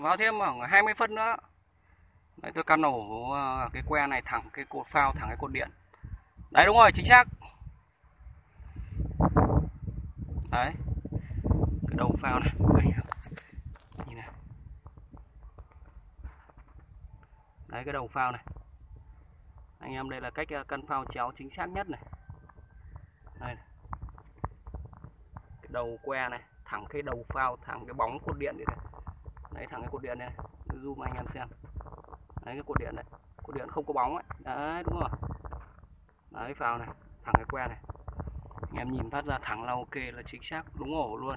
vào thêm khoảng 20 phân nữa. Đấy, tôi căn nổ ờ, cái que này thẳng cái cột phao, thẳng cái cột điện. Đấy, đúng rồi, chính xác. Đấy. Cái đầu phao này. Anh em nhìn này. Đấy, cái đầu phao này. Anh em, đây là cách ờ, căn cân phao chéo chính xác nhất này. Đây này. cái đầu que này, thẳng cái đầu phao, thẳng cái bóng cột điện đây này đấy thẳng cái cột điện này zoom anh em xem. Đấy cái cột điện này. Cột điện không có bóng ấy. Đấy đúng rồi. Đấy phao này. Thẳng cái que này. Anh em nhìn phát ra thẳng là ok là chính xác đúng ổ luôn